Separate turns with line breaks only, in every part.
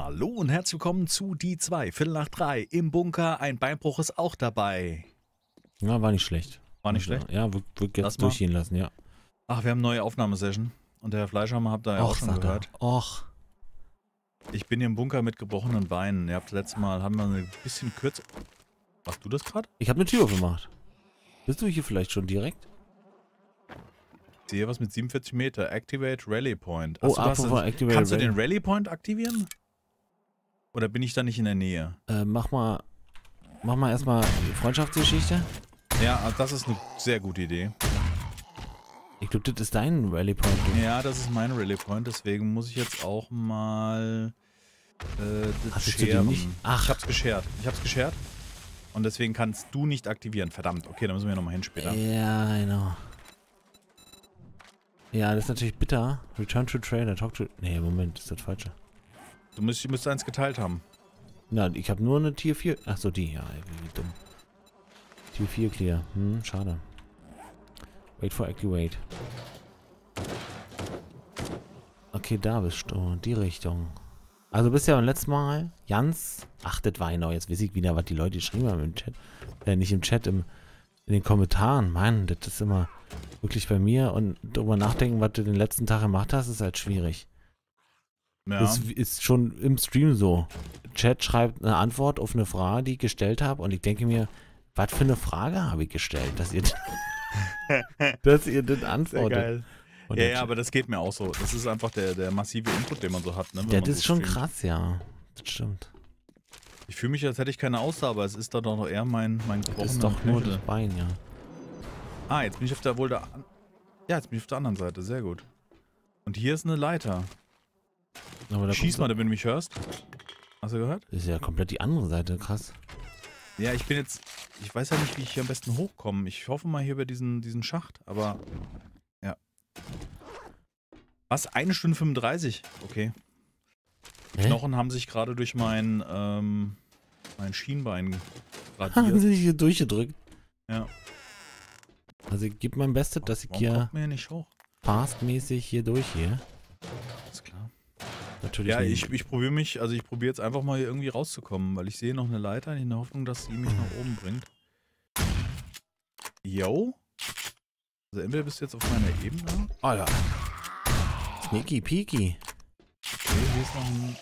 Hallo und herzlich willkommen zu die 2, Viertel nach 3 im Bunker. Ein Beinbruch ist auch dabei.
Ja, war nicht schlecht.
War nicht
Also,
schlecht?
Ja, wird, wird
Lass
jetzt
mal.
durchgehen lassen, ja.
Ach, wir haben eine neue Aufnahmesession. Und der Herr Fleischhammer habt ihr ja auch schon
er.
gehört.
Och.
Ich bin hier im Bunker mit gebrochenen Beinen. Ihr habt letztes Mal, haben wir ein bisschen kürzer. Machst du das gerade?
Ich habe eine Tür aufgemacht. Bist du hier vielleicht schon direkt?
Ich sehe was mit 47 Meter. Activate Rally Point.
Oh,
Achso, du hast
apropos
das-
Activate
Kannst du
Rally-
den Rally Point aktivieren? Oder bin ich da nicht in der Nähe?
Äh, mach mal. Mach mal erstmal die Freundschaftsgeschichte.
Ja, das ist eine sehr gute Idee.
Ich glaube, das ist dein Rally Point. du.
Ja, das ist mein Rally Point, deswegen muss ich jetzt auch mal äh, das
du den
scheren.
nicht? Ach.
Ich hab's geschert. Ich hab's geschert. Und deswegen kannst du nicht aktivieren. Verdammt. Okay, dann müssen wir nochmal hin später.
Ja, genau. Ja, das ist natürlich bitter. Return to Trailer, talk to. Nee, Moment, ist das falsche.
Du musst, du müsst eins geteilt haben.
Na, ich habe nur eine Tier 4. Achso, die, ja, wie dumm. Tier 4 clear. Hm, schade. Wait for activate. Okay, da bist du. Die Richtung. Also bist ja beim letzten Mal ganz. Ach, das war genau. Jetzt weiß ich wieder, was die Leute geschrieben haben im Chat. Äh, nicht im Chat, im, in den Kommentaren. Mann, das ist immer wirklich bei mir. Und darüber nachdenken, was du den letzten Tag gemacht hast, ist halt schwierig.
Ja.
Ist, ist schon im Stream so. Chat schreibt eine Antwort auf eine Frage, die ich gestellt habe, und ich denke mir, was für eine Frage habe ich gestellt, dass ihr, dass ihr das antwortet.
Ja, ja, aber das geht mir auch so. Das ist einfach der, der massive Input, den man so hat. Ne,
ja, das
so
ist schon
streamt.
krass, ja. Das stimmt.
Ich fühle mich, als hätte ich keine Ausdauer, aber es ist da doch eher mein, mein
Das ist doch nur das Bein, ja.
Ah, jetzt bin ich auf der wohl der. Ja, jetzt bin ich auf der anderen Seite. Sehr gut. Und hier ist eine Leiter. Schieß mal, wenn du mich hörst. Hast du gehört?
Das ist ja komplett die andere Seite, krass.
Ja, ich bin jetzt. Ich weiß ja nicht, wie ich hier am besten hochkomme. Ich hoffe mal hier über diesen, diesen Schacht, aber. Ja. Was? Eine Stunde 35? Okay. Die
Hä?
Knochen haben sich gerade durch mein, ähm, mein Schienbein
Haben
radiert.
sie hier durchgedrückt.
ja.
Also ich gebe mein Bestes, dass ich
Warum
hier
kommt hier nicht hoch?
fastmäßig hier durchgehe.
Ist klar.
Natürlich
Ja,
nicht.
ich, ich probiere mich, also ich probiere jetzt einfach mal hier irgendwie rauszukommen, weil ich sehe noch eine Leiter in der Hoffnung, dass sie mich nach oben bringt. Yo? Also entweder bist du jetzt auf meiner Ebene.
Ja. Sneaky peaky.
Okay, hier ist noch ein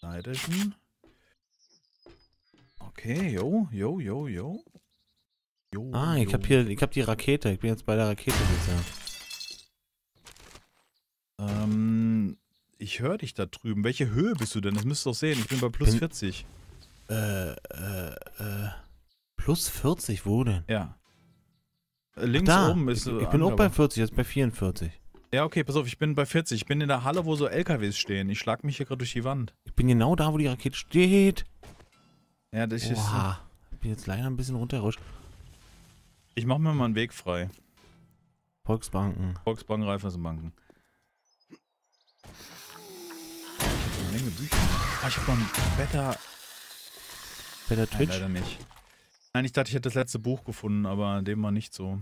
Leiterchen. Okay, yo, yo, yo, yo. Jo,
Ah, ich
jo.
hab hier, ich hab die Rakete. Ich bin jetzt bei der Rakete bisher.
Ich höre dich da drüben. Welche Höhe bist du denn? Das müsstest du doch sehen. Ich bin bei plus
Bin-
40.
Äh, äh, äh. Plus 40, wo denn?
Ja. Äh, Links
da.
oben ist
ich, ich bin auch bei 40, jetzt bei 44.
Ja, okay, pass auf, ich bin bei 40. Ich bin in der Halle, wo so LKWs stehen. Ich schlag mich hier gerade durch die Wand.
Ich bin genau da, wo die Rakete steht.
Ja, das ist.
Oha. Ich bin jetzt leider ein bisschen runtergerutscht.
Ich mach mir mal einen Weg frei.
Volksbanken.
Volksbank, Raiffeisenbanken. Ich hab eine Menge Bücher. Ah, ich hab noch ein Better.
Bei der
Nein,
Twitch.
leider nicht. Nein, ich dachte, ich hätte das letzte Buch gefunden, aber dem war nicht so.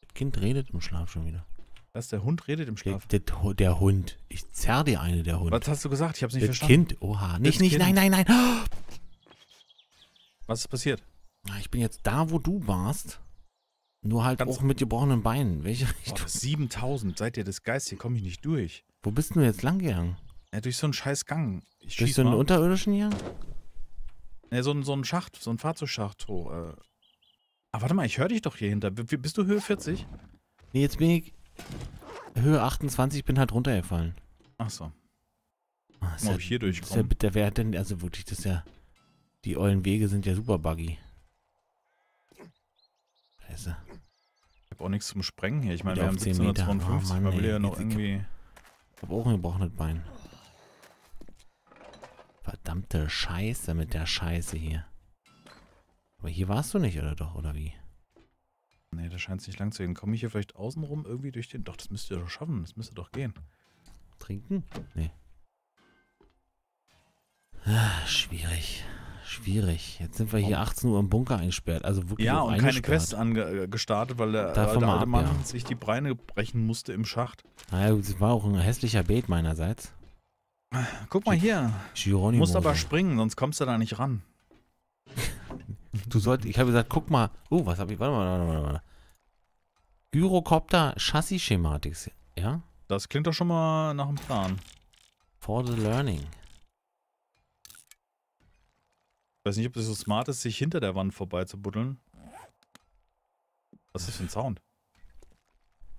Das Kind redet im Schlaf schon wieder.
Was, der Hund redet im
Der,
Schlaf?
der, der Hund. Ich zerr dir eine, der Hund.
Was hast du gesagt? Ich hab's nicht
das
verstanden.
Kind. Oha. Nicht, nicht,
Kind.
nein, nein, nein.
Was ist passiert?
Ich bin jetzt da, wo du warst. Nur halt
Ganz-
auch mit gebrochenen Beinen. Welche Richtung?
7000, seid ihr das Geist? Hier komme ich nicht durch.
Wo bist du jetzt lang gegangen?
Ja, durch so einen scheiß Gang. Ich
Durch so einen
mal.
unterirdischen hier?
Ja, so ein, so ein Schacht, so ein Fahrzeugschacht hoch. Äh. Ah, warte mal, ich höre dich doch hier hinter. Bist du Höhe 40?
Nee, jetzt bin ich Höhe 28, bin halt runtergefallen.
Ach so.
Ah, ist
Mal,
ja,
ob ich hier
ist ja
durchkomme.
bitter, wer hat denn, also wirklich, das ist ja, die ollen Wege sind ja super buggy. Scheiße.
Ich habe auch nichts zum Sprengen hier. Ich meine, wir haben
auf 10 Meter.
1752.
Oh Mann,
man will ja noch irgendwie.
Ich hab auch ein gebrochenes Bein. Verdammte Scheiße mit der Scheiße hier. Aber hier warst du nicht, oder doch, oder wie?
Nee, da scheint es nicht lang zu gehen. Komme ich hier vielleicht außenrum irgendwie durch den. Doch, das müsst ihr doch schaffen. Das müsste doch gehen.
Trinken? Nee. Ah, schwierig. Schwierig. Jetzt sind wir hier 18 Uhr im Bunker eingesperrt. Also wirklich
Ja, und keine. Quest ange äh, gestartet, weil der,
Davon
alte
ab,
Mann
ja.
sich die Beine brechen musste im Schacht.
Naja, es war auch ein hässlicher Bait meinerseits.
Guck mal hier. Du
Geronimo.
musst aber springen, sonst kommst du da nicht ran.
Du solltest, ich habe gesagt, guck mal. Oh, was habe ich? Warte mal, warte mal, warte mal. Gyrocopter Chassis-Schematik. Ja?
Das klingt doch schon mal nach einem Plan.
For the learning.
Ich weiß nicht, ob das so smart ist, sich hinter der Wand vorbei zu buddeln. Was ist das für ein Sound?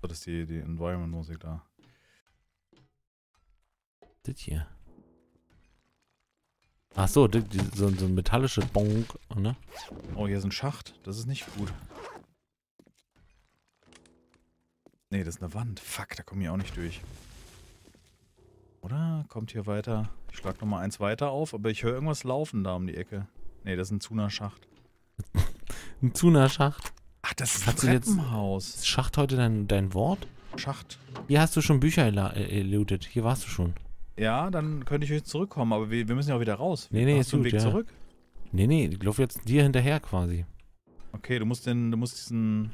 So, das ist die, die Environment-Musik da.
Das hier. Ach so, die, die, so, so ein metallisches Bonk, ne?
Oh, hier ist ein Schacht. Das ist nicht gut. Nee, das ist eine Wand. Fuck, da komme ich auch nicht durch. Oder? Kommt hier weiter. Ich schlag nochmal eins weiter auf, aber ich höre irgendwas laufen da um die Ecke. Nee, das ist ein Zuna-Schacht.
Ein Zuna-Schacht.
Ach, das ist
Hast
ein
jetzt-
Treppenhaus.
Ist Schacht heute dein, dein Wort?
Schacht.
Hier hast du schon Bücher ela- äh. Hier warst du schon.
Ja, dann könnte ich jetzt zurückkommen, aber wir, wir müssen ja auch wieder raus.
Nee, nee, ist
du einen
gut,
Weg
ja.
zurück?
Nee, nee, ich laufe jetzt dir hinterher quasi.
Okay, du musst den, du musst diesen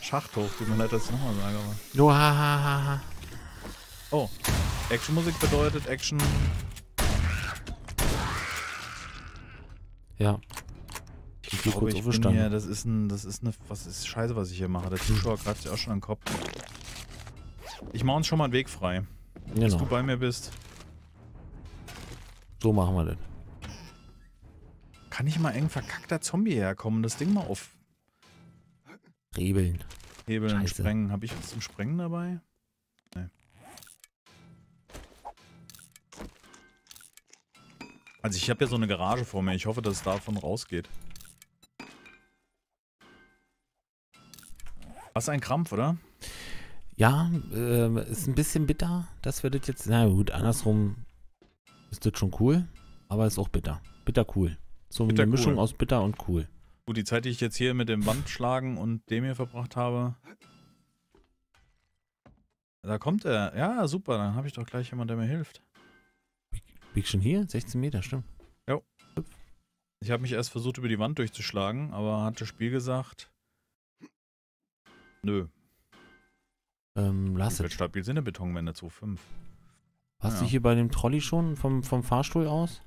Schacht hoch. Tut mir leid, dass ich nochmal sage, aber.
Oh, ha, ha, ha, ha.
Oh. Actionmusik bedeutet Action.
Ja.
Ich
bin
glaube, ich bin hier, das ist ein, das ist eine, was ist scheiße, was ich hier mache. Der Zuschauer greift sich auch schon an den Kopf. Ich mache uns schon mal einen Weg frei, bis du
Genau.
bei mir bist.
So machen wir das.
Kann nicht mal eng verkackter Zombie herkommen, das Ding mal aufhebeln,
Rebeln. Scheiße.
sprengen. Habe ich was zum Sprengen dabei? Nee. Also ich habe ja so eine Garage vor mir. Ich hoffe, dass es davon rausgeht. Was ein Krampf, oder?
Ja, ähm, ist ein bisschen bitter, dass wir das jetzt. Na gut, andersrum ist das schon cool, aber ist auch bitter. Bitter cool. So
Bitter
eine Mischung
cool.
aus bitter und cool.
Gut, die Zeit, die ich jetzt hier mit dem Wandschlagen und dem hier verbracht habe. Da kommt er. Ja, super. Dann habe ich doch gleich jemanden, der mir hilft.
Bin ich schon hier? 16 Meter, stimmt.
Ich habe mich erst versucht, über die Wand durchzuschlagen, aber hat das Spiel gesagt. Nö.
Ähm, lass es.
stabil sind der Betonwände 2,5.
Hast
Ja.
du hier bei dem Trolley schon vom, vom Fahrstuhl aus?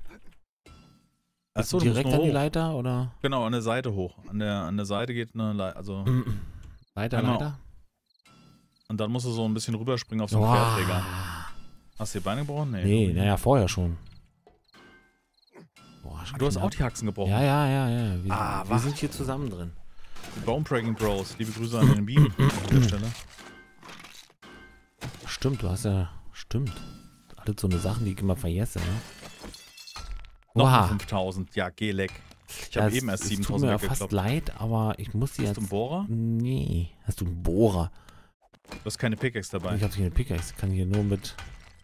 Achso,
direkt an die
hoch.
Leiter oder?
Genau, an der Seite hoch. An der, an der Seite geht eine Leiter. Also,
Weiter,
Einmal-
Leiter?
und dann musst du so ein bisschen rüberspringen auf so einen
Wow.
Querträger. Hast du die Beine gebrochen?
Nee, naja, vorher schon. Boah,
Ah, Du hast auch die Haxen gebrochen.
Ja, ja, ja, ja. Wir,
Ah,
wir sind hier zusammen drin.
Die Bone Breaking Bros. Liebe Grüße an den Beam an der Stelle.
Stimmt, du hast ja. Stimmt. Alles so eine Sachen, die ich immer vergesse, ne?
Noch
Oha.
eine 5000. Ja, geh leck. Ich
Ja,
habe eben erst
es tut
7000
mir fast
weggekloppt.
leid, aber ich muss die
Hast
jetzt.
du einen Bohrer?
Nee. Hast du einen Bohrer?
Du hast keine Pickaxe dabei.
Ich habe hier eine Pickaxe. Kann hier nur mit.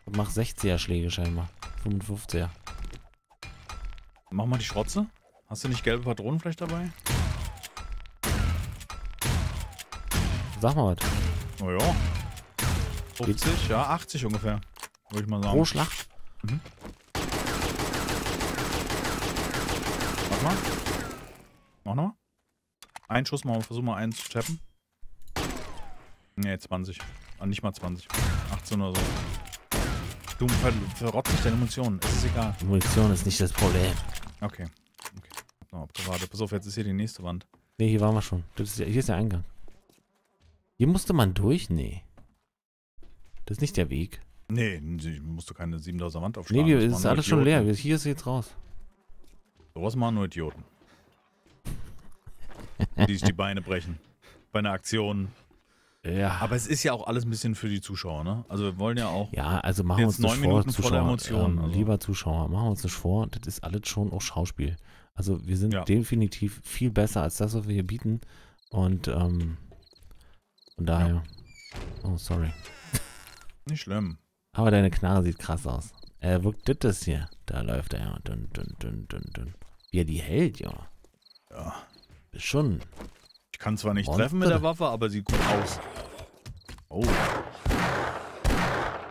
Mach 60er Schläge scheinbar. 55er.
Mach mal die Schrotze. Hast du nicht gelbe Patronen vielleicht dabei?
Sag mal was.
Oh ja. 50, ja, 80 ungefähr. Würde ich mal sagen.
Pro Schlag.
Mach mal. Mach nochmal. Ein Schuss mal, versuch mal einen zu tappen. Nee, 20. Ah, nicht mal 20. 18 oder so. Du ver verrotzt nicht deine Munition. Es ist egal.
Munition ist nicht das Problem.
Okay. Okay. Noch abgewartet. Pass auf, jetzt ist hier die nächste Wand.
Nee, hier waren wir schon. Das ist, hier ist der Eingang. Hier musste man durch? Nee. Das ist nicht der Weg.
Nee, musst du keine 7000er Wand aufschlagen.
Nee, ist alles schon leer. Hier ist jetzt raus.
Sowas machen nur Idioten. die sich die Beine brechen. Bei einer Aktion.
Ja.
Aber es ist ja auch alles ein bisschen für die Zuschauer, ne? Also wir wollen ja auch.
Ja, also machen wir uns
neun
vor,
Minuten voller
Zuschauer.
Emotionen,
ähm,
also.
Lieber Zuschauer, machen wir uns nicht vor. Das ist alles schon auch Schauspiel. Also wir sind
Ja.
definitiv viel besser als das, was wir hier bieten. Und ähm, von daher. Oh, sorry.
Nicht schlimm.
Aber deine Knarre sieht krass aus. Er wirkt das das hier. Da läuft er ja. Dun, dun, dun, dun, dun. Wie er die hält, ja.
Ja.
Ist schon.
Ich kann zwar nicht
Monster.
treffen mit der Waffe, aber sieht gut aus. Oh.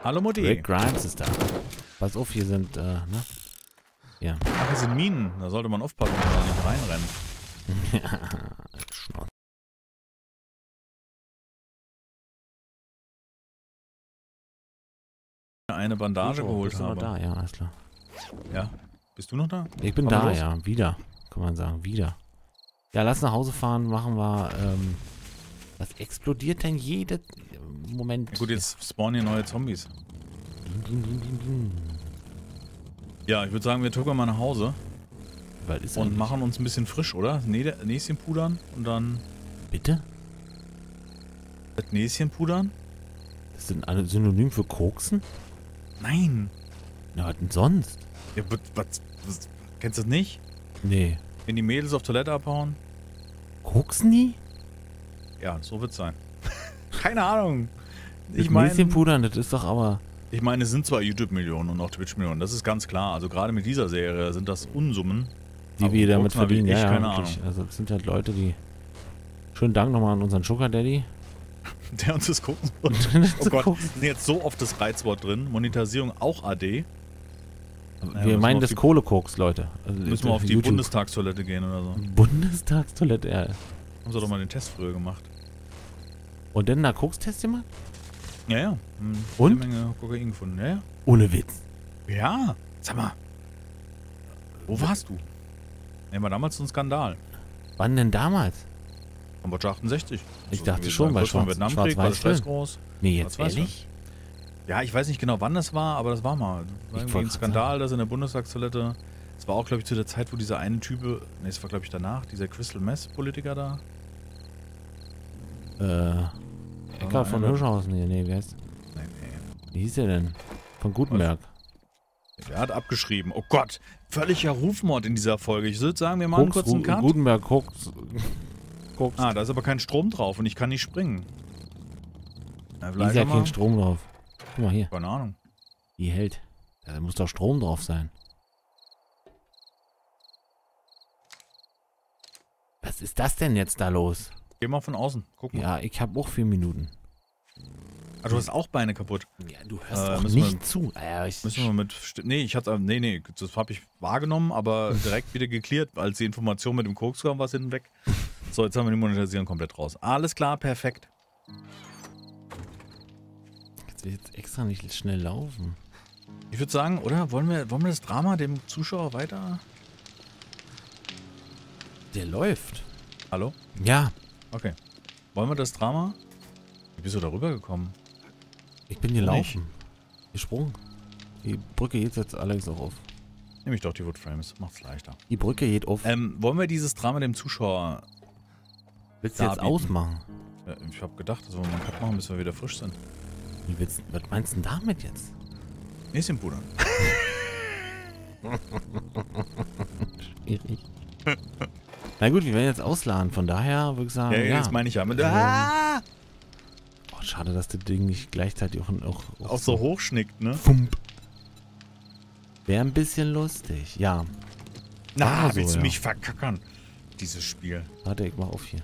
Hallo Mutti.
Rick Grimes ist da. Pass auf, hier sind, äh, ne? Ja.
Ach, hier sind Minen. Da sollte man aufpassen, wenn man nicht reinrennt.
Schnauze.
eine Bandage
Oh,
geholt
bist du noch
habe.
da, ja, alles klar.
Ja. Bist du noch da?
Ich bin
Fahren
da,
los?
ja, wieder, kann man sagen, wieder. Ja, lass nach Hause fahren, machen wir, ähm, was explodiert denn jede Moment?
Ja, gut, jetzt spawnen hier neue Zombies. Ja, ich würde sagen, wir tuckern mal nach Hause und
eigentlich?
machen uns ein bisschen frisch, oder? Nä- Näschen pudern und dann
Bitte?
das Näschen pudern?
Das sind alle Synonym für Koksen?
Nein.
Na, was denn sonst?
Ja, was, was, was, kennst du das nicht?
Nee.
Wenn die Mädels auf Toilette abhauen?
Koksen die?
Ja, so wird's sein. Keine Ahnung.
Ich
meine,
pudern, das ist doch aber...
ich meine, es sind zwar YouTube-Millionen und auch Twitch-Millionen, das ist ganz klar. Also gerade mit dieser Serie sind das Unsummen.
Die
Aber
wir damit
ich
verdienen, ja,
keine
wirklich. Also das sind halt Leute, die... Schönen Dank nochmal an unseren Sugar Daddy.
Der uns das gucken soll. Oh Gott, sind jetzt so oft das Reizwort drin. Monetarisierung auch AD.
Wir
müssen wir
meinen das Kohlekoks, Leute. Also
Müssen wir auf die
YouTube.
Bundestagstoilette gehen oder so.
Bundestagstoilette, ja.
Haben sie doch mal den Test früher gemacht.
Und dann da Kokstest gemacht?
Ja, ja. Hm,
Und?
Eine Menge Kokain gefunden. Ja,
Ohne Witz.
ja. Ja, sag mal. Wo warst du? Ja, war damals so ein Skandal.
Wann denn damals?
Kambodscha 68.
Ich
So
dachte
gewesen
schon,
dem
Schwarz-
Vietnamkrieg war der Stress
Schwarz-Weiß-Film.
groß.
Nee, jetzt
Was
ehrlich?
Ja, ich weiß nicht genau, wann das war, aber das war mal. Das war
wollte
ein Skandal, das in der Bundestagstoilette. Das war auch, glaube ich, zu der Zeit, wo dieser eine Typ, nee, das war, glaube ich, danach, dieser Crystal Mess-Politiker da.
Äh, Eckart von Hirschhausen. Nee, nee, wie heißt
Nee, nee.
Wie hieß der denn? Von Gutenberg.
Der hat abgeschrieben. Oh Gott, völliger Rufmord in dieser Folge. Ich würde sagen, wir machen kurz einen
Gu-
Cut.
Gutenberg, Koks. Koks.
Ah, da ist aber kein Strom drauf und ich kann nicht springen. Na, vielleicht
ist ja kein Strom drauf. Guck mal hier.
Keine Ahnung.
Die hält. Da muss doch Strom drauf sein. Was ist das denn jetzt da los?
Geh mal von außen. Guck mal.
Ja, ich habe auch vier Minuten.
Ah, du hast auch Beine kaputt.
Ja, du hörst
Äh,
auch
müssen wir-
nicht zu. Ich,
Müssen wir mit. Nee, ich hatte. Nee, nee, das habe ich wahrgenommen, aber direkt wieder geklärt, als die Information mit dem Koks kam, war es hinten weg. So, jetzt haben wir die Monetarisierung komplett raus. Alles klar, perfekt.
jetzt will ich jetzt extra nicht schnell laufen.
Ich würde sagen, oder? Wollen wir, wollen wir das Drama dem Zuschauer weiter.
Der läuft.
Hallo?
Ja,
Okay. Wollen wir das Drama? Wie bist du da rübergekommen?
ich bin gelaufen. Gesprungen. Die Brücke geht jetzt Alex auch auf.
Nehme ich doch die Woodframes. Macht's leichter.
Die Brücke geht auf.
Ähm, wollen wir dieses Drama dem Zuschauer.
Willst du jetzt ausmachen?
Ja, ich habe gedacht, dass wir mal einen Cut machen, bis wir wieder frisch sind.
Wie willst, was meinst du denn damit jetzt?
Näschen pudern.
Schwierig. Na gut, wir werden jetzt ausladen. Von daher würde ich sagen,
Ja,
ja.
jetzt meine ich ja. Mit, ah!
Oh, schade, dass das Ding nicht gleichzeitig auch, auch,
Auch so hochschnickt, ne?
Fump. Wäre ein bisschen lustig. Ja.
Na,
Ah, so,
willst du
ja.
mich verkackern? Dieses Spiel.
Warte, ich mach auf hier.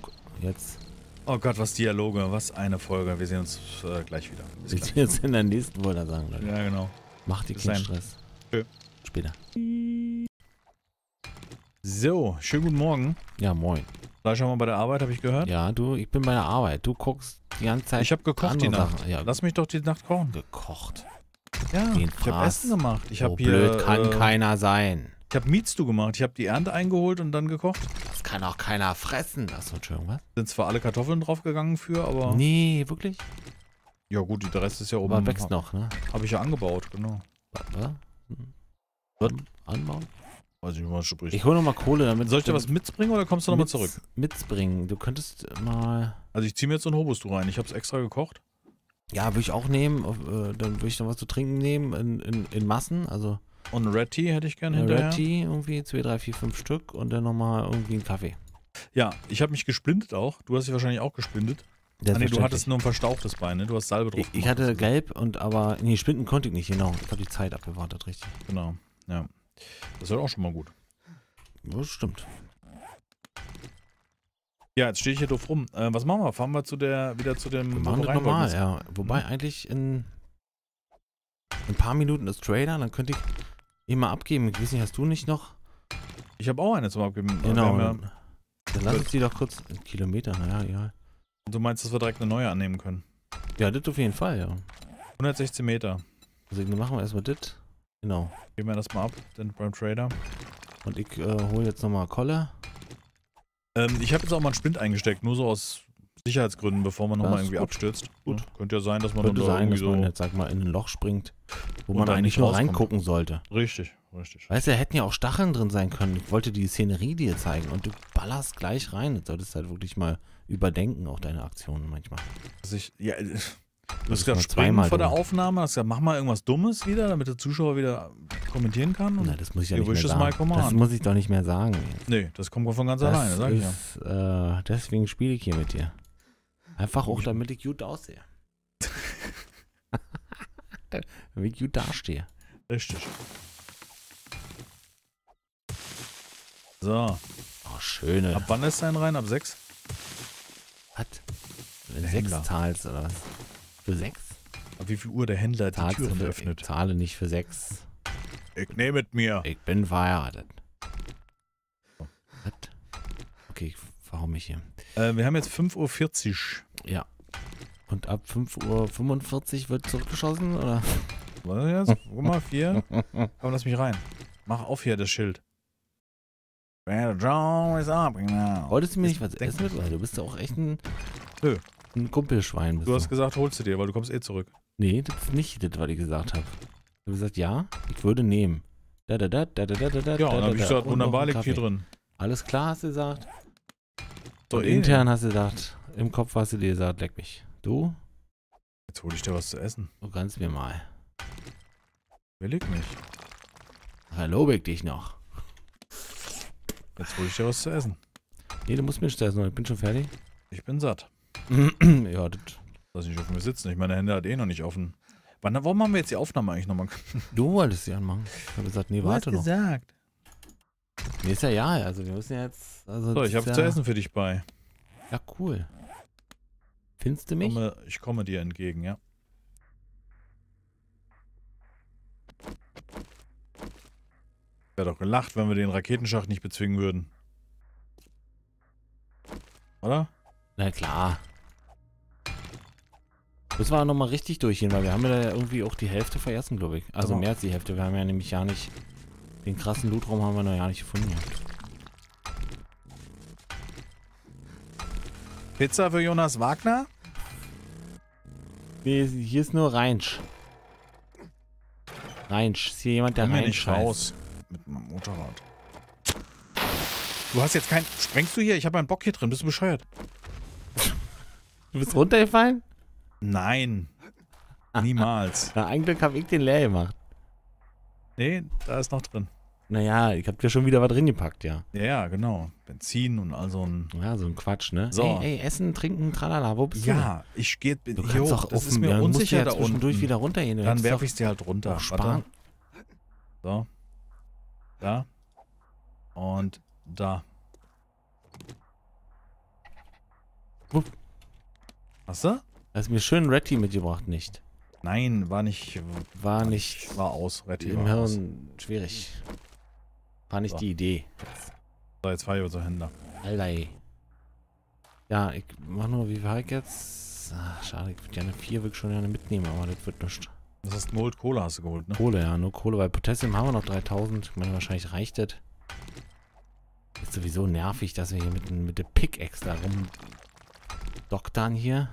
Punkt. Jetzt.
Oh Gott, was Dialoge, was eine Folge. Wir sehen uns äh, gleich wieder. Bis
Bis
gleich.
jetzt in der nächsten Wollte sagen, Leute.
Ja, genau.
Macht dir keinen. Stress.
Tschö.
Später.
So, schönen guten Morgen.
Ja, moin.
Gleich schon mal bei der Arbeit, habe ich gehört.
Ja, du, ich bin bei der Arbeit. Du guckst die ganze Zeit
Ich habe gekocht die Nacht.
Sachen. Ja,
Lass mich doch die Nacht kochen.
gekocht.
Ja,
Den
ich habe. Essen gemacht. Ich
so
habe hier.
blöd kann
äh,
keiner sein.
Ich habe Mietstu gemacht. Ich habe die Ernte eingeholt und dann gekocht.
Das kann auch keiner fressen. Achso, Entschuldigung, was?
Sind zwar alle Kartoffeln draufgegangen für, aber.
Nee, wirklich?
Ja, gut, der Rest ist ja oben.
Aber wächst noch, ne?
Habe ich ja angebaut, genau.
Was? was? Hm.
Was?
Anbauen?
Weiß ich nicht, was du sprichst.
Ich hole nochmal Kohle, damit
Soll ich dir was mitbringen oder kommst du nochmal zurück?
Mitbringen. Du könntest mal.
Also ich ziehe mir jetzt so ein Hobustu rein. Ich habe es extra gekocht.
Ja, würde ich auch nehmen. Äh, dann würde ich noch was zu trinken nehmen in, in, in Massen. Also
Und Red Tea hätte ich gern
äh,
hinterher.
Red Tea irgendwie, 2, 3, 4, 5 Stück und dann nochmal irgendwie einen Kaffee.
Ja, ich habe mich gesplintet auch. Du hast dich wahrscheinlich auch gesplintet. Ah, nee, du hattest nur ein verstauchtes Bein, ne? Du hast Salbe drauf
ich, ich hatte gelb und aber. Nee, Spinden konnte ich nicht, genau. Ich habe die Zeit abgewartet, richtig.
Genau, ja. Das halt auch schon mal gut.
Das stimmt.
Ja, jetzt stehe ich hier doof rum. Äh, was machen wir? Fahren wir zu der, wieder zu dem...
Wir machen
wir
das normal, ja. Wobei eigentlich in ein paar Minuten ist Trader, dann könnte ich mal abgeben. Ich weiß nicht, hast du nicht noch?
Ich habe auch eine zum Abgeben.
Genau.
haben
Dann, lass uns die doch kurz. Ein Kilometer, naja, ja.
Ja, du meinst, dass wir direkt eine neue annehmen können?
Ja, das auf jeden Fall, ja.
116 Meter.
Also dann machen wir erstmal das. Genau.
Gehen wir das mal ab, dann beim Trader.
Und ich äh, hole jetzt nochmal Kolle.
Ähm, ich habe jetzt auch mal einen Sprint eingesteckt, nur so aus Sicherheitsgründen, bevor man nochmal irgendwie
gut.
abstürzt.
Gut.
Ja, könnte ja sein, dass man
Könnte
dann da
sein, dass
irgendwie
man
so...
jetzt, sag mal, in ein Loch springt, wo man eigentlich
nicht
nur
rauskommt.
reingucken sollte.
Richtig, richtig.
Weißt du, da hätten ja auch Stacheln drin sein können. Ich wollte die Szenerie dir zeigen und du ballerst gleich rein. Du solltest halt wirklich mal überdenken, auch deine Aktionen manchmal.
Dass ich, ja, du
Das
hast gerade
zweimal
vor der. Aufnahme, hast gesagt, mach mal irgendwas Dummes wieder, damit der Zuschauer wieder kommentieren kann.
Na, das muss ich ja nicht mehr sagen. Das muss ich doch nicht mehr sagen.
nee, das kommt von ganz
Das
alleine, sag ich ja.
äh, deswegen spiele ich hier mit dir. Einfach auch, damit ich gut aussehe. damit ich gut dastehe.
Richtig. So,
Oh, schöne.
ab wann ist dein rein? Ab sechs?
Was? Wenn du
Der
sechs
Händler.
zahlst oder was? Für sechs?
Ab wie viel Uhr der Händler die
Zahlst
Türen
für,
öffnet?
Ich zahle nicht für sechs.
Ich nehme mit mir.
Ich bin verheiratet. Was? Okay, ich verhau mich hier.
Äh, wir haben jetzt 5.40 Uhr.
Ja. Und ab 5.45 Uhr wird zurückgeschossen, oder?
Was ist jetzt? Guck mal, vier. Komm, lass mich rein. Mach auf hier das Schild. Well, John is up now.
Wolltest du mir nicht was essen mit? Du bist ja auch echt ein,
Nö.
ein Kumpelschwein.
Du hast gesagt, holst du dir, weil du kommst eh zurück.
nee, das ist nicht das, was ich gesagt habe. Ich habe gesagt, ja, ich würde nehmen. Da, da, da, da, da, da, da,
Ja,
da,
und dann
da,
hab ich
da.
gesagt,
Und
wunderbar,
noch ein
liegt hier
Kaffee.
drin.
Alles klar, hast du gesagt.
So,
Und
eh.
intern hast du gesagt, im Kopf hast du dir gesagt, leck mich. Du,
Jetzt hol ich dir was zu essen.
du kannst mir mal.
Will ich nicht.
Hallo, ich dich noch.
Jetzt hol ich dir was zu essen.
Nee, du musst mir nicht essen, ich bin schon fertig.
Ich bin satt.
ja, das,
Lass nicht auf mir sitzen. Ich meine Hände hat eh noch nicht offen. Wann, warum haben wir jetzt die Aufnahme eigentlich nochmal?
du wolltest sie anmachen. Ich habe gesagt, nee, warte noch.
gesagt.
Nee, ist ja ja, also wir müssen ja jetzt. Also
So, ich habe
ist
zu
ja,
essen für dich bei.
Ja, cool. Findest du
Ich
mich?
komme, ich komme dir entgegen, ja. Wäre doch gelacht, wenn wir den Raketenschacht nicht bezwingen würden. Oder?
Na klar. Müssen wir auch nochmal richtig durchgehen, weil wir haben ja irgendwie auch die Hälfte vergessen, glaube ich. Also
Genau.
mehr als die Hälfte. Wir haben ja nämlich ja nicht. Den krassen Lootraum haben wir noch ja nicht gefunden. gehabt.
Pizza für Jonas Wagner?
Nee, hier ist nur Reinsch. Reinsch. Ist hier jemand, der
Komm
Reinsch
nicht raus. Mit meinem Motorrad. Du hast jetzt kein... Sprengst du hier? Ich habe einen Bock hier drin. Bist du bescheuert?
Du bist runtergefallen?
Nein. Niemals.
Na, eigentlich habe ich den leer gemacht.
Nee, da ist noch drin.
Naja, ich hab dir schon wieder was drin gepackt, ja.
Ja, ja, genau. Benzin und all so ein...
Ja, so ein Quatsch, ne?
So.
Ey, ey, essen, trinken, tralala, wo bist du?
Ja, ich gehe...
denn? Du
Jo,
kannst doch
das ist mir
ja, du musst
unsicher
ja
da unten.
wieder runtergehen. Du
Dann
hättest
werfe
doch
ich sie halt runter.
sparen.
So. Da. Und da.
Wupp.
Hast du?
Hast mir schön Retty mitgebracht, nicht?
Nein, war nicht.
War nicht
War aus.
Im
war aus.
Hirn schwierig. War nicht
So.
die Idee.
So, jetzt fahr ich unser Händler.
Alter, ey. Ja, ich mach nur, wie war ich jetzt? Ach, schade, ich würde gerne vier wirklich schon gerne mitnehmen, aber das wird nichts.
Das heißt, Mold Cola hast du geholt, ne?
Kohle, ja, nur Kohle, weil Potassium haben wir noch 3000. Ich meine, wahrscheinlich reicht das. Ist sowieso nervig, dass wir hier mit, mit der Pickaxe da rum doktern hier.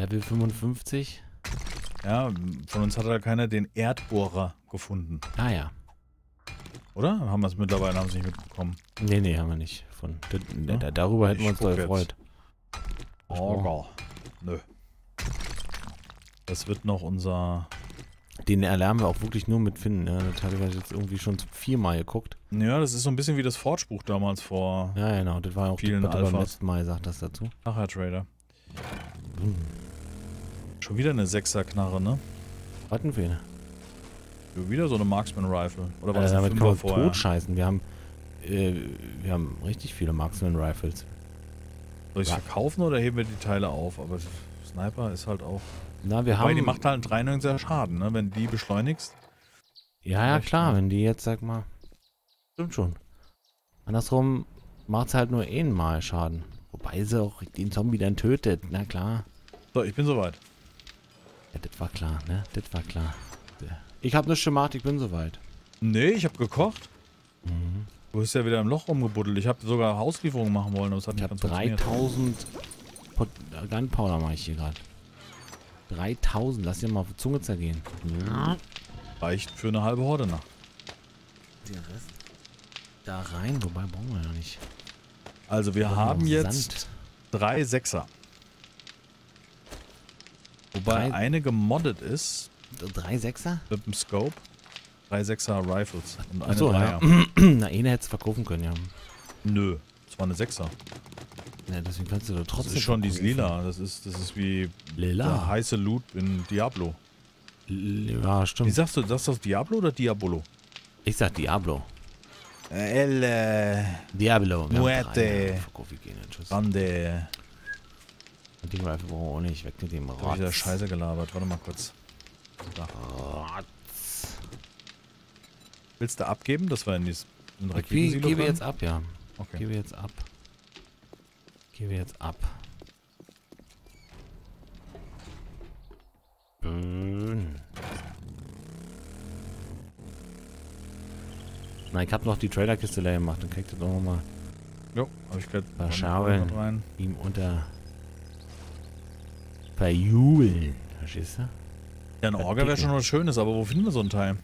Level 55.
Ja, von uns hat da keiner den Erdbohrer gefunden.
Ah ja.
Oder? Haben wir es mittlerweile, haben sie nicht mitbekommen.
Nee, nee, haben wir nicht. Von,
Ja?
da, darüber hätten
Ich
wir uns doch gefreut.
Orger. Nö. Das wird noch unser.
Den erlernen wir auch wirklich nur mit Finnen. Ja, das habe ich jetzt irgendwie schon viermal geguckt.
Ja, das ist so ein bisschen wie das Forge-Buch damals vor
Ja, genau. Das war auch
Vielen
das, was du beim
Alphas.
letzten Mal gesagt hast dazu.
Nachher Trader.
Hm.
Schon wieder eine Sechser-Knarre, ne?
Warten wir.
Wieder so eine Marksman-Rifle. Oder war
Alter,
das ein
damit
Fünfer
kann man totscheißen. Wir haben, äh, wir haben richtig viele Marksman Rifles.
Soll ich es
Ja.
verkaufen oder heben wir die Teile auf? Aber Sniper ist halt auch.
Na, wir
Wobei,
haben.
die macht halt 93er Schaden, ne? Wenn die beschleunigst.
ja, ja, klar,
ne?
wenn die jetzt, sag mal. Stimmt schon. Andersrum macht es halt nur einmal Schaden. Wobei sie auch den Zombie dann tötet. Na klar.
So, ich bin soweit.
Ja, das war klar, ne? Das war klar. Ich habe nichts gemacht, ich bin soweit.
Nee, ich habe gekocht.
Mhm.
Du bist ja wieder im Loch rumgebuddelt. Ich habe sogar Hauslieferungen machen wollen, aber es hat
Ich
nicht ganz funktioniert.
3000 Pot äh, Gunpowder mache ich hier gerade. 3000, lass dir mal auf die Zunge zergehen. Ja.
Reicht für eine halbe Horde nach.
Den Rest da rein, wobei brauchen wir noch nicht.
Also wir haben jetzt
Sand.
drei Sechser. Wobei
Drei-
eine gemoddet ist
Drei Sechser?
mit dem Scope. Drei Sechser Rifles und eine
Achso,
Dreier.
ja. Na, eine hättest du verkaufen können, ja.
Nö, das war eine Sechser.
ja. Deswegen kannst du doch
Das
trotzdem.
ist schon dieses. Lila. Das ist, das ist wie der
Lila.
heiße Loot in Diablo.
L- Ja,
Wie
stimmt.
sagst du, sagst du das Diablo oder Diabolo?
Ich sag Diablo.
El äh,
Diablo. Wir haben
Muerte.
drei, ja. Verkauf ich gehen, tschüss.
Grande.
Und den Rifle brauchen wir auch nicht. Weg mit dem
Da hab wieder
Rotz.
Scheiße gelabert. Warte mal kurz. Da.
Rotz.
Willst du abgeben, dass wir in dieses in Raketensilo
gebe jetzt ab, ja.
Okay.
Gebe jetzt ab. Gebe jetzt ab. Schön. Na, ich hab noch die Trailerkiste leer gemacht. Dann kriegt ihr doch nochmal
Jo, hab ich noch
schauen.
mit rein.
ihm unter verjubeln. Verstehst du?
Ja, ein Orga wäre schon was Schönes, aber wo finden wir so ein Teil?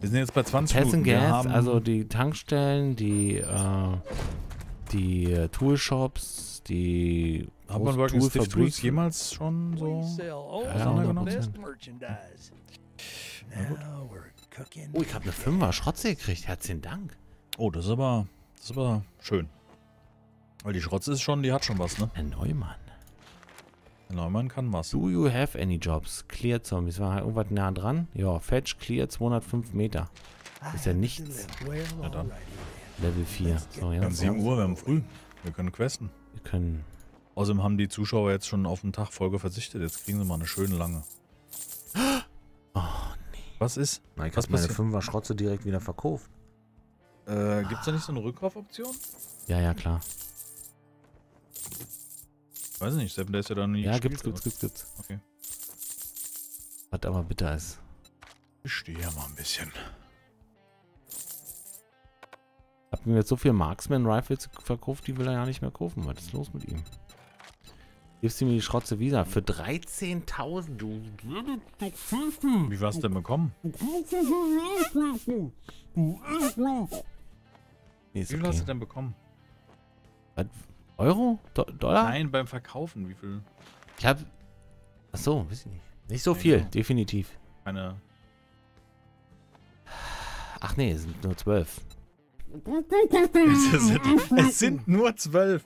Wir sind jetzt bei 20
Pass and
Minuten. Wir
Gas,
haben,
also die Tankstellen, die, äh, die äh, Toolshops, die
hat man Working Stiff Tools jemals schon so?
sell only
Ja,
the
100%.
best merchandise. Now we're cooking.
Oh, ich habe eine Fünfer Schrotze gekriegt. Herzlichen Dank.
Oh, das ist aber, das ist aber schön. Weil die Schrotze ist schon, die hat schon was, ne?
Herr Neumann.
Neumann kann was.
Do you have any jobs? Clear Zombies. War irgendwas nah dran? Ja, Fetch Clear 205 Meter. Ist ja nichts.
Ja, dann.
Level 4. So,
Wir haben
jetzt.
7 Uhr, wir haben früh. Wir können questen.
Wir können.
Außerdem haben die Zuschauer jetzt schon auf den Tag Folge verzichtet. Jetzt kriegen sie mal eine schöne lange.
Oh,
Was ist?
Na, ich
Was
habe meine
passiert?
Fünfer Schrotze direkt wieder verkauft.
Äh, gibt's da nicht so eine Rückkaufoption?
Ja, ja, klar.
Weiß ich nicht, Seven Days ja da nie
Ja,
gespielt,
gibt's, gibt's, gibt's, gibt's.
Okay.
Was aber bitter ist.
Ich stehe ja mal ein bisschen.
Hab mir jetzt so viel Marksman Rifles verkauft, die will er ja nicht mehr kaufen. Was ist los mit ihm? Gibst du mir die Schrotze wieder? Für 13.000, du.
Wie war's denn bekommen?
Nee,
Wie viel hast du
okay.
denn bekommen?
Euro? Do Dollar?
Nein, beim Verkaufen. Wie viel?
Ich hab. Ach so, weiß ich nicht. Nicht so
Ja,
viel,
genau.
definitiv.
Eine.
Ach nee, es sind nur 12.
es, sind, nur zwölf.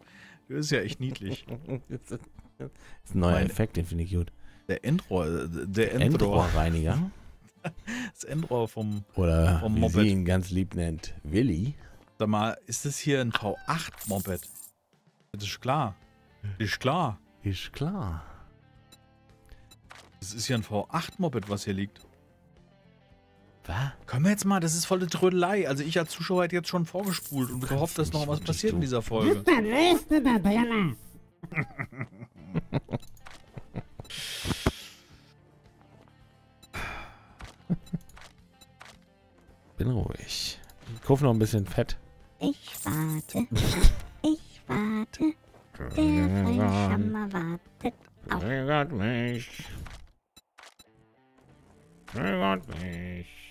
Das ist ja echt niedlich.
das ist ein neuer
Meine-
Effekt, den finde ich gut.
Der Endrohr. Der Endrohr.
Endrohrreiniger.
Das Endrohr vom.
Oder
Vom
wie
Moped.
sie ihn ganz lieb nennt, Willi.
Sag mal, ist das hier ein V8-Moped? Das ist klar. Das ist klar.
Ist klar.
Das ist ja ein V8-Moped, was hier liegt.
Was?
Können wir jetzt mal, das ist volle Trödelei. Also ich als Zuschauer hätte jetzt schon vorgespult und gehofft, dass noch was passiert in dieser Folge.
Bin ruhig. Ich kaufe noch ein bisschen Fett.
Ich warte, warte, der Fleischhammer wartet auf
Triggert mich. Triggert mich.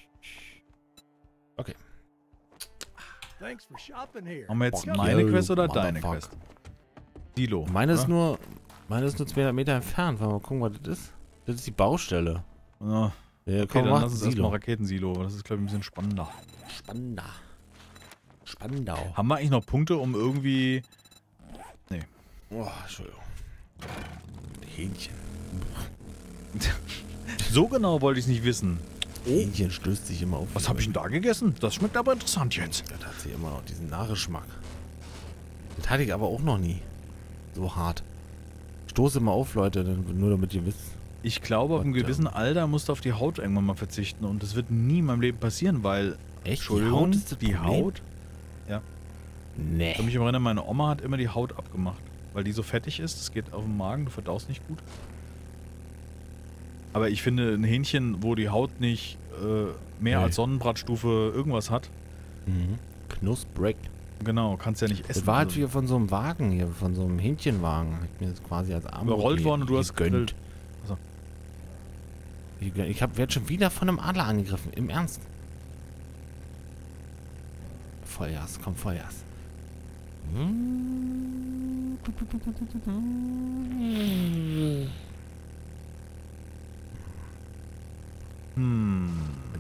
Thanks for shopping here.
Haben wir jetzt
Boah,
meine Quest oder deine. Quest? Silo.
Meine ist
ne?
nur, meine ist nur 200 Meter entfernt. Wollen wir mal gucken, was das ist? Das ist die Baustelle.
Ja,
Ja,
okay,
komm,
dann lass uns erstmal
Silo.
Raketensilo. Das ist, glaube ich, ein bisschen spannender.
Spandau. Spandau.
Haben wir eigentlich noch Punkte, um irgendwie...
Oh, Entschuldigung. Hähnchen.
So genau wollte ich es nicht wissen.
Hähnchen stößt sich immer auf.
Was habe ich denn da gegessen? Das schmeckt aber interessant jetzt.
Das hat sie immer noch diesen Nachgeschmack. Das hatte ich aber auch noch nie. So hart. Stoße mal auf, Leute, nur damit ihr wisst.
Ich glaube, auf einem gewissen Alter musst du auf die Haut irgendwann mal verzichten. Und das wird nie in meinem Leben passieren, weil...
Echt?
Entschuldigung,
ist das
die
Problem?
Haut? Ja.
Nee.
Ich kann mich immer erinnern, meine Oma hat immer die Haut abgemacht. Weil die so fettig ist, das geht auf den Magen, du verdaust nicht gut. Aber ich finde, ein Hähnchen, wo die Haut nicht äh, mehr
Nee.
als Sonnenbratstufe irgendwas hat,
Mhm. Knusprig.
genau, kannst ja nicht essen.
Es war halt
Also,
wieder von so einem Wagen hier, von so einem Hähnchenwagen. Hat mir das quasi als Arm
überrollt worden und du hast
gegönnt.
gegrillt.
Ich, ich hab, werd schon wieder von einem Adler angegriffen. Im Ernst. Vollgas, komm, Vollgas.
Hm.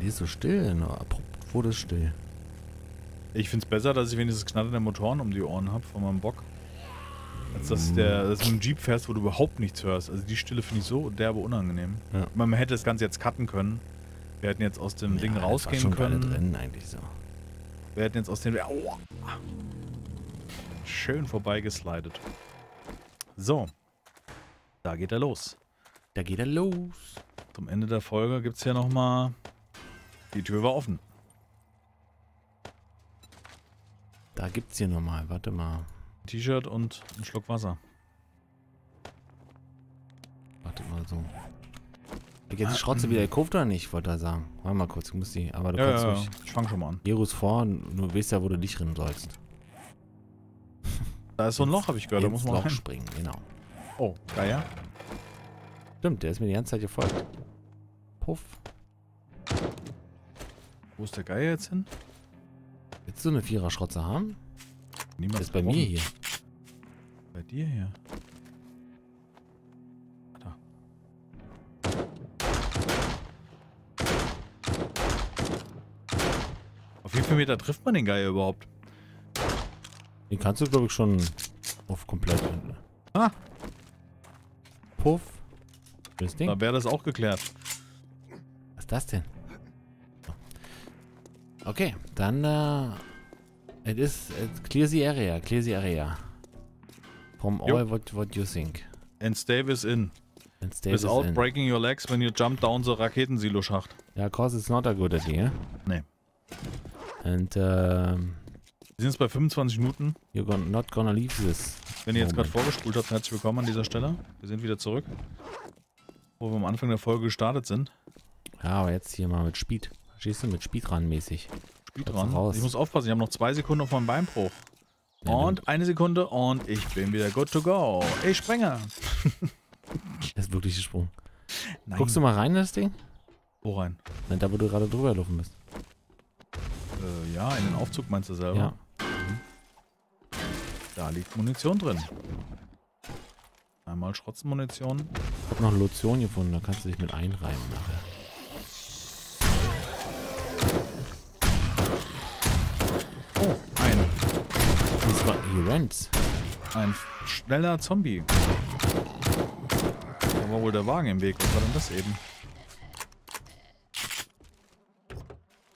Die ist so still, ne? abrupt wurde es still.
Ich finde es besser, dass ich wenigstens Knattern der Motoren um die Ohren habe von meinem Bock. Als dass, der, dass du mit dem Jeep fährst, wo du überhaupt nichts hörst. Also die Stille finde ich so derbe unangenehm.
Ja.
Man hätte das Ganze jetzt cutten können. Wir hätten jetzt aus dem Ding
Ja, war
rausgehen können.
drin eigentlich so.
Wir hätten jetzt aus dem... Aua. Schön vorbeigeslidet. So. Da geht er los.
Da geht er los.
Zum Ende der Folge gibt es hier nochmal... Die Tür war offen.
Da gibt's hier nochmal, warte mal.
T-Shirt und ein Schluck Wasser.
Warte mal so. Jetzt die Schrotze wieder gekauft oder nicht? Wollte er sagen. Warte mal kurz, ich muss die. Aber du
Ja,
kannst
ja, ja. Ich fang schon mal an.
Jerus vor, du weißt ja, wo du dich rennen sollst.
Da ist so ein Loch, habe ich gehört. Da muss man
Loch
rein.
springen, genau.
Oh, Geier.
Stimmt, der ist mir die ganze Zeit gefolgt. Puff.
Wo ist der Geier jetzt hin?
Willst du eine Vierer-Schrotze haben?
Niemand
Der ist bei mir hier.
Bei dir hier. Da. Auf wie viel Meter trifft man den Geier überhaupt?
Den kannst du, glaube ich, schon auf komplett.
Ah.
Puff. Das Ding.
Da wäre das auch geklärt.
Was ist das denn? Okay, dann äh, it is it clear the area, clear the area. From all what what you think.
And stay within.
And stay
Without
in.
breaking your legs when you jump down the Raketensilo-Schacht.
Yeah, cause it's not a good idea.
Nee.
And um,
Wir sind jetzt bei 25 Minuten.
you're gon not gonna leave this.
Wenn ihr jetzt gerade vorgespult habt, herzlich willkommen an dieser Stelle. Wir sind wieder zurück. Wo wir am Anfang der Folge gestartet sind.
Ja, aber jetzt hier mal mit Speed. Verstehst du? Mit Speedrun mäßig.
Spiel
Kommst
dran.
raus.
Ich muss aufpassen, ich habe noch zwei Sekunden auf meinem Beinbruch.
Ja,
Und eine Sekunde und ich bin wieder good to go. Ich springe.
Das ist wirklich gesprungen.
Nein.
Guckst du mal rein in das Ding?
Wo rein?
Nein, da wo du gerade drüber laufen bist.
Äh, ja, in den Aufzug meinst du selber.
Ja.
Da liegt Munition drin. Einmal Schrotzenmunition.
Ich hab noch Lotion gefunden, da kannst du dich mit einreiben nachher.
Oh, ein,
Hier, war, hier rennt's.
ein schneller Zombie. Da war wohl der Wagen im Weg. Was war denn das eben?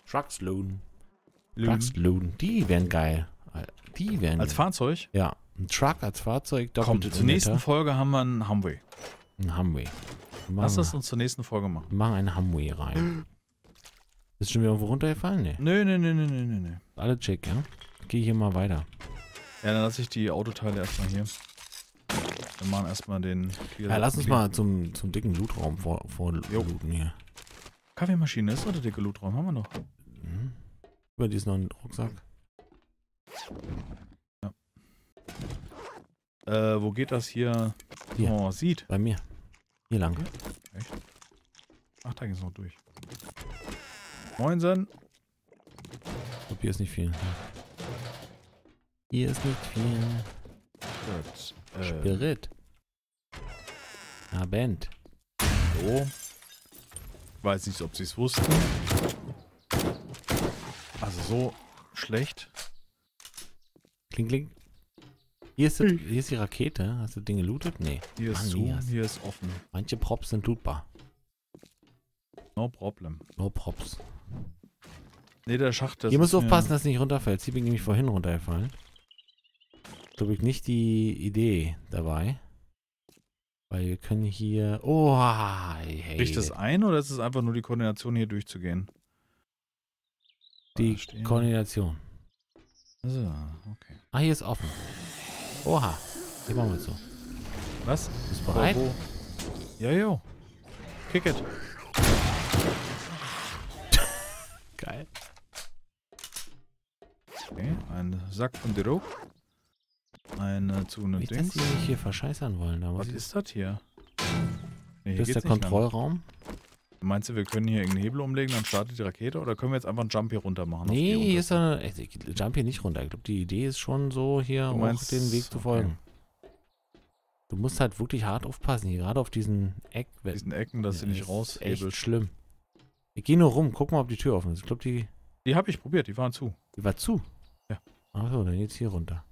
Trucks loaden.
Lügen.
Trucks loaden. Die wären geil. Die wären.
Als Fahrzeug?
ja, ein Truck als Fahrzeug,
Komm,
doppelte
zur nächsten Folge haben wir einen Humvee.
ein Humvee.
Lass das uns zur nächsten Folge machen.
wir machen einen Humvee rein. Ist schon wieder irgendwo runtergefallen? Nee.
Nö, nö, nö, nö, nö, nö.
Alle check, ja? Geh hier mal weiter.
Ja, dann lasse ich die Autoteile erstmal hier. Wir machen erstmal den.
Ja, lass uns mal zum, zum dicken Lootraum vor, vor looten hier.
Kaffeemaschine ist oder dicke Lootraum? Haben wir noch.
Mhm. Über die ist noch ein Rucksack.
Äh, wo geht das hier?
Hier.
Oh, sieht.
Bei mir. Hier lang.
Ach, da geht's noch durch. Moinsen.
Ich hier ist nicht viel. Hier ist nicht viel.
Gut. Äh,
Spirit. Abend.
so. Weiß nicht, ob sie es wussten. Also so schlecht.
Kling, kling. Hier ist, das, hier ist die Rakete. Hast du den gelootet? Nee.
Hier ist zu,
hier ist-
hier ist offen.
Manche Props sind lootbar.
No problem.
No Props.
Nee, der Schacht, das
Hier musst du
ist
aufpassen, dass du nicht runterfällst. Hier bin ich nämlich vorhin runtergefallen. Glaube ich nicht die Idee dabei. Weil wir können hier. Oh, hey.
Bricht das ein oder ist es einfach nur die Koordination hier durchzugehen?
die. Koordination.
So, okay.
Ah, hier ist offen. Oha. Hier machen wir so.
Was?
Bist du bereit?
Wo? Ja, jo. Kick it.
Geil.
Okay, ein Sack von Dirok. Eine zu ne
Nicht, dass
Dings.
die mich hier verscheißern wollen. Da
Was
ich,
ist das hier? Nee, hier
das ist der
nicht lang. Meinst du, wir können hier irgendeinen Hebel umlegen, dann startet die Rakete? Oder können wir jetzt einfach einen Jump hier runter machen?
Nee, hier ist. Ich ich jump hier nicht runter. Ich glaube, die Idee ist schon so, hier
Du meinst-
den Weg zu
okay.
folgen. Du musst halt wirklich hart aufpassen, hier gerade auf diesen Eck.
diesen Ecken, dass sie nicht
ist
raus
Echt schlimm. Ich gehe nur rum, guck mal, ob die Tür offen ist. Ich glaube, die,
Die habe ich probiert, die waren zu.
die war zu.
Ja.
Achso, dann geht's hier runter.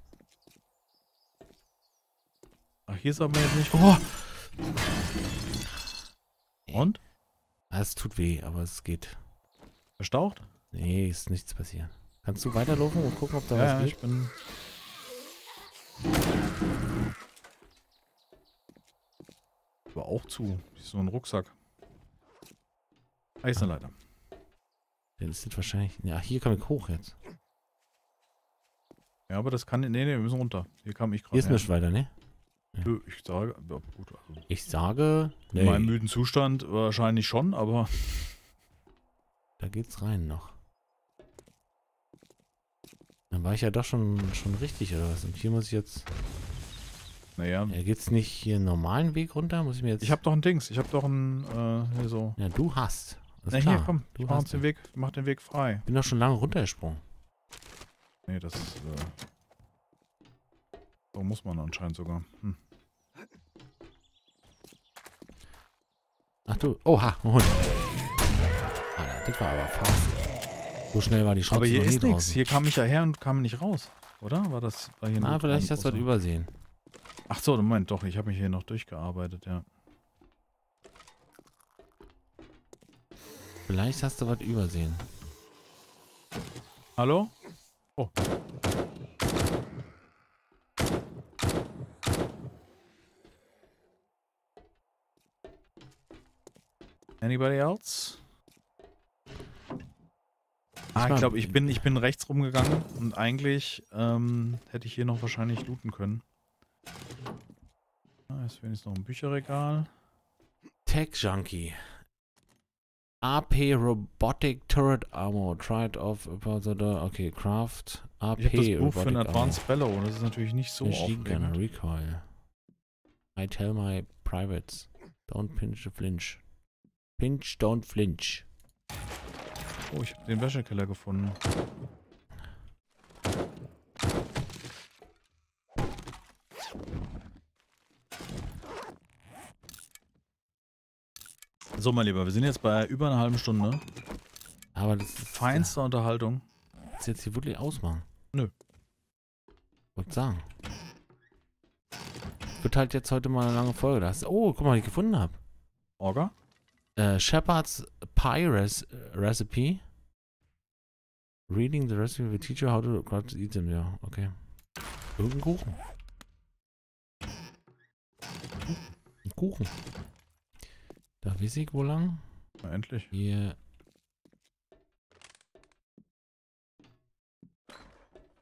Ach, hier ist aber jetzt nicht.
Oh!
Und?
Ah, Es tut weh, aber es geht.
Verstaucht?
Nee, ist nichts passiert. Kannst du weiterlaufen und gucken, ob da
Ja,
was geht?
ich bin. War auch zu. So ein Rucksack. Ah, hier ist
wahrscheinlich. Ja, hier komme ich hoch jetzt.
Ja, aber das kann. Nee, nee, wir müssen runter. Hier kam ich gerade.
Hier ist nicht weiter, ne?
Nö, Ich sage. Ja, gut, also.
Ich sage.
In meinem
Nee,
müden Zustand wahrscheinlich schon, aber.
da geht's rein noch. Dann war ich ja doch schon, schon richtig, oder was? Und hier muss ich jetzt.
Naja.
Ja, geht's nicht hier einen normalen Weg runter? Muss ich mir jetzt.
Ich habe doch ein Dings. Ich habe doch ein. Äh, hier so.
Ja, du hast.
Na,
ist
hier,
klar.
komm.
Du
Ich mach
hast
den. Weg, mach den Weg frei.
Bin doch schon lange runtergesprungen.
Nee, das. Äh, so muss man anscheinend sogar. Hm.
Ach du. Oha, ein Hund. Alter, das war aber fast. So schnell war die Chance
Aber hier ist nichts. Hier kam ich ja her und kam nicht raus. Oder? War das war hier
Ah, vielleicht hast du was übersehen.
Ach so, Moment, doch. Ich habe mich hier noch durchgearbeitet, ja.
Vielleicht hast du was übersehen.
Hallo? Oh. Anybody else? Ah, ich glaube, ich bin, ich bin rechts rumgegangen und eigentlich ähm, hätte ich hier noch wahrscheinlich looten können. Ah, ist wenigstens noch ein Bücherregal.
Tech Junkie. AP Robotic Turret Armor. Tried of about the door. Okay, Craft. AP
Ich das Buch für
Robotic
Advanced Bellow und das ist natürlich nicht so
Machine Gunner. Recoil. I tell my privates. Don't pinch the flinch. Pinch, don't flinch.
Oh, ich habe den Wäschekeller gefunden. So, mein Lieber, wir sind jetzt bei über einer halben Stunde.
Aber das ist
Feinste Unterhaltung.
Das jetzt hier wirklich ausmachen.
Nö.
Wollte sagen. Wird halt jetzt heute mal eine lange Folge. Das oh, guck mal, die ich gefunden habe.
Orga?
Äh, Shepherd's Pie Res Recipe. Reading the recipe will teach you how to, eat them. Ja, okay. Irgendein Kuchen. Ein Kuchen. Da weiß ich wo lang.
Na, endlich.
Hier.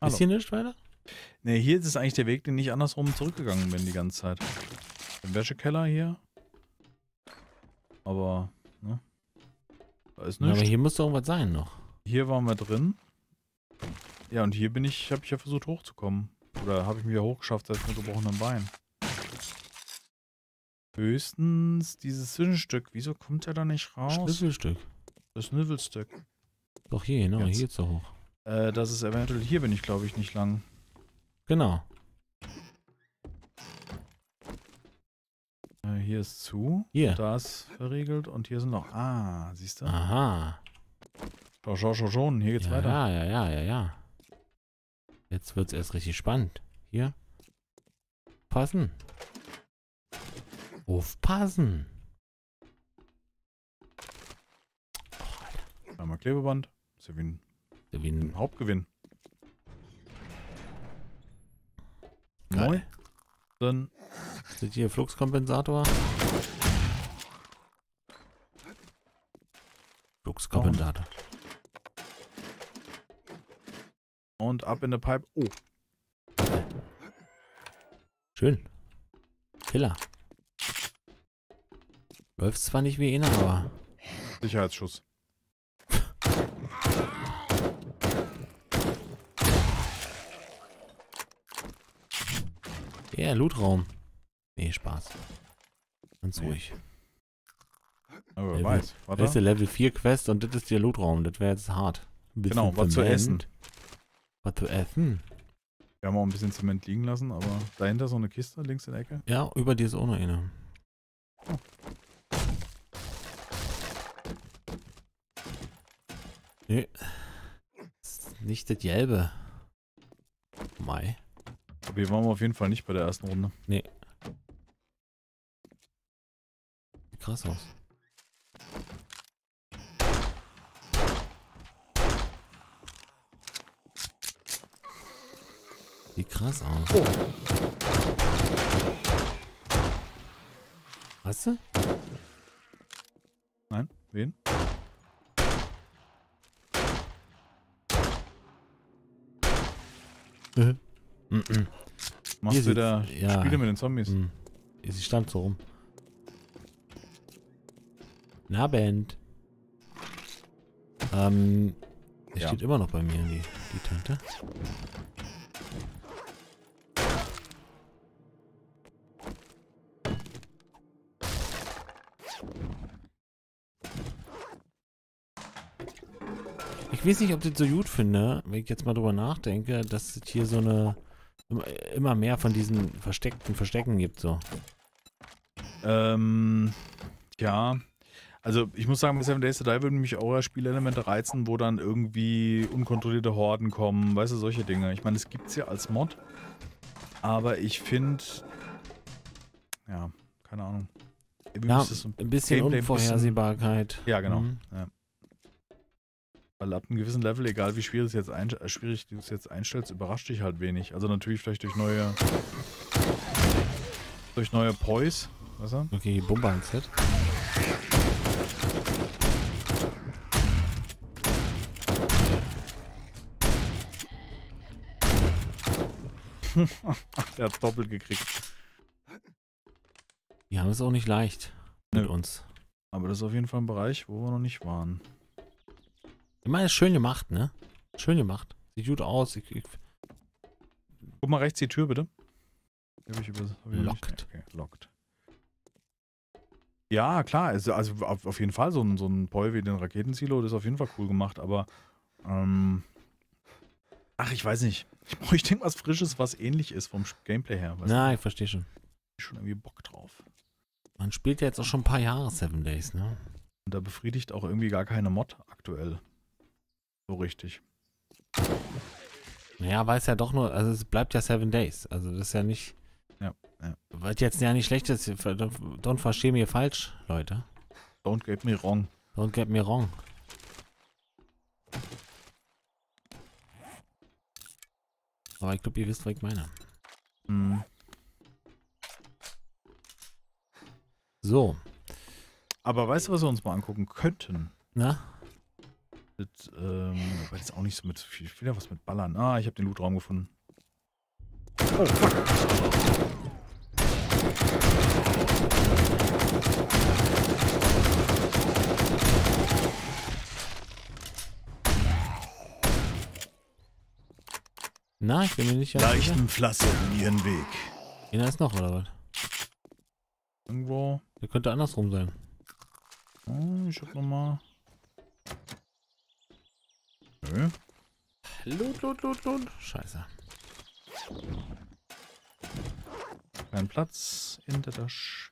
Hallo.
Ist hier nicht weiter?
Ne, hier ist es eigentlich der Weg, den ich andersrum zurückgegangen bin die ganze Zeit. Der Wäschekeller hier. Aber, ne? Da ist
Ja, aber
nichts.
hier muss doch irgendwas sein noch.
Hier waren wir drin. Ja, und hier bin ich, habe ich ja versucht hochzukommen. Oder habe ich mich ja hochgeschafft, selbst mit gebrochenem Bein. Höchstens dieses Zwischenstück. Wieso kommt er da nicht raus?
Schlüsselstück.
Das Nüffelstück.
Doch hier, genau,
Jetzt.
hier ist er hoch.
Äh, das ist eventuell, hier bin ich glaube ich nicht lang.
Genau.
Hier ist zu.
Hier.
Da ist verriegelt und hier sind noch. Ah, siehst du?
Aha.
Schau, schau, schau, schon. Hier geht's
ja,
weiter.
Ja, ja, ja, ja, ja. Jetzt wird's erst richtig spannend. Hier. Passen. Aufpassen.
Einmal Klebeband. Ist ja wie ein,
Wie ein
Hauptgewinn.
Geil.
Neu. Dann
Sind hier Fluxkompensator? Fluxkompensator.
Und ab in der Pipe. Oh,
Schön. Killer. Läuft zwar nicht wie einer, aber
Sicherheitsschuss.
ja, Lootraum. Nee, Spaß. Ganz
Nee.
ruhig.
Aber
Level-
weiß.
Das ist der
Warte.
Level 4 Quest und das ist der Lootraum. Das wäre jetzt hart.
Genau, was zu essen.
Was zu essen?
Wir haben auch ein bisschen Zement liegen lassen, aber dahinter so eine Kiste links in der Ecke.
Ja, über dir ist auch noch eine. Nee. Ist nicht das Gelbe. Mai.
Aber hier waren wir auf jeden Fall nicht bei der ersten Runde.
Sieht krass aus. Sieht krass aus.
Oh.
Hast du?
Nein? Wen?
Mhm.
Machst
Hier
du
sieht's- ja.
Spiele mit den Zombies?
Mhm. Sie stand so rum. Na, Band. Ähm, er
Ja.
steht immer noch bei mir, die, die Tante. Ich weiß nicht, ob ich das so gut finde, wenn ich jetzt mal drüber nachdenke, dass es hier so eine immer, immer mehr von diesen versteckten Verstecken gibt, so.
Ähm, ja. Also ich muss sagen, bei Seven Days to Die würden mich auch Spielelemente reizen, wo dann irgendwie unkontrollierte Horden kommen, weißt du, solche Dinge. Ich meine, es gibt's ja als Mod, aber ich finde, ja, keine Ahnung. Irgendwie
Ja,
es so-
ein bisschen
Gameplay ein bisschen-
Unvorhersehbarkeit.
Ja, genau.
Mhm.
Weil ab einem gewissen Level, egal wie schwierig, es jetzt ein, äh, schwierig du es jetzt einstellst, überrascht dich halt wenig. Also natürlich vielleicht durch neue durch neue Poise, weißt du?
Okay, Bomber-Set.
Der hat doppelt gekriegt.
Die haben es auch nicht leicht mit
Nö.
uns.
Aber das ist auf jeden Fall ein Bereich, wo wir noch nicht waren.
Ich meine, ist schön gemacht, ne? Schön gemacht. Sieht gut aus. Ich, ich,
Guck mal rechts die Tür, bitte. Die hab ich über,
Locked.
Okay, locked. Ja, klar. Also, also auf, auf jeden Fall so ein, so ein Poi wie den Raketensilo, das ist auf jeden Fall cool gemacht, aber ähm, ach, ich weiß nicht. Ich bräuchte irgendwas Frisches, was ähnlich ist vom Gameplay her.
Na, ich verstehe schon.
du? schon irgendwie Bock drauf.
Man spielt ja jetzt auch schon ein paar Jahre Seven Days, ne?
Und da befriedigt auch irgendwie gar keine Mod aktuell. So richtig.
Naja, weil es ja doch nur, also es bleibt ja Seven Days. Also das ist ja nicht.
Ja, ja.
Was jetzt ja nicht schlecht ist, don't versteh mir falsch, Leute.
Don't get me wrong.
Don't get me wrong. Aber ich glaube, ihr wisst, was ich meine.
Hm.
So,
Aber weißt du, was wir uns mal angucken könnten?
na?
Das, ähm, aber jetzt auch nicht so mit viel, wieder was mit Ballern. Ah, ich habe den Lootraum gefunden. Oh, fuck.
Na, ich bin mir nicht ganz sicher.
Leichenflasse ihren Weg.
Einer ist noch, oder was?
Irgendwo.
Der könnte andersrum sein.
Oh, ich hab nochmal. Nö.
Loot, loot, loot, loot. Scheiße.
Kein Platz in der Tasche.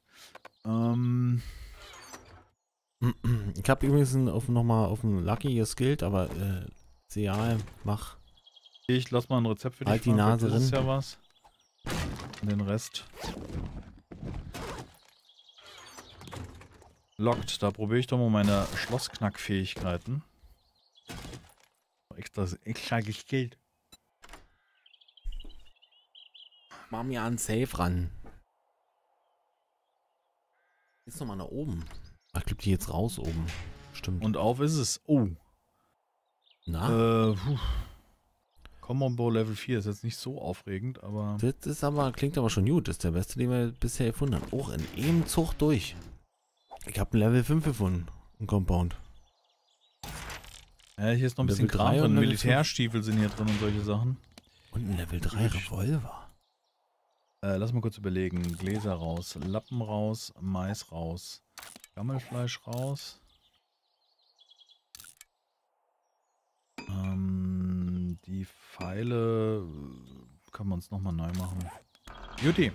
Ähm,
Ich habe übrigens ein- nochmal auf dem Lucky geskillt, aber äh, Seal, mach.
Ich lass mal ein Rezept für dich.
Halt die Nase
vielleicht ist
drin.
ja was. Und den Rest. Lockt, da probiere ich doch mal meine Schlossknackfähigkeiten. Extra, extra geskillt.
Mach mir an Safe ran. Jetzt nochmal nach oben. Ach, ich glaube, die jetzt raus oben. Stimmt.
Und auf ist es. Oh.
Na?
Äh, puh. Combo Level 4 ist jetzt nicht so aufregend, aber
Das ist aber, klingt aber schon gut. Das ist der beste, den wir bisher gefunden haben. Auch in einem Zug durch. Ich habe ein Level 5 gefunden. Ein Compound.
ja, hier ist noch ein bisschen
Level
Kram
3
drin. Militärstiefel sind hier drin und solche Sachen.
Und ein Level 3 Revolver.
Äh, lass mal kurz überlegen. Gläser raus, Lappen raus, Mais raus, Gammelfleisch raus. Ähm, die Pfeile äh, können wir uns nochmal neu machen. Juti,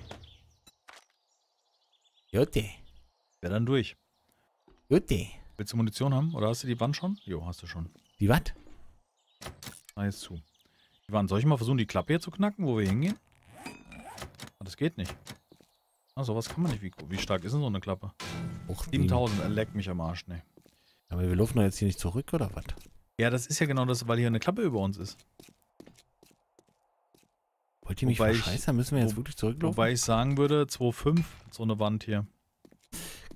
Jutti.
wer dann durch?
Jutti.
Willst du Munition haben? Oder hast du die Wand schon? Jo, hast du schon.
Die was?
Na, jetzt zu. Die Wand. Soll ich mal versuchen, die Klappe hier zu knacken, wo wir hingehen? Ah, das geht nicht. Ah, sowas kann man nicht. Wie, wie stark ist denn so eine Klappe?
Och,
7000, er leckt mich am Arsch, ne.
Aber wir laufen doch jetzt hier nicht zurück, oder was?
Ja, das ist ja genau das, weil hier eine Klappe über uns ist.
Wollt ihr mich
Wobei ich-?
Müssen wir jetzt
wo-
wirklich zurücklaufen?
Wobei ich sagen würde, 2,5, so eine Wand hier.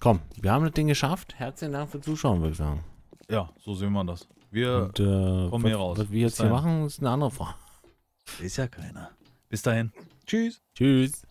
Komm, wir haben das Ding geschafft. Herzlichen Dank fürs Zuschauen, würde ich sagen.
Ja, so sehen wir das. Wir.
Und äh,
kommen
was,
hier raus.
was wir
Bis
jetzt hier
dahin.
machen, ist eine andere Frage.
Ist ja keiner. Bis dahin. Tschüss.
Tschüss.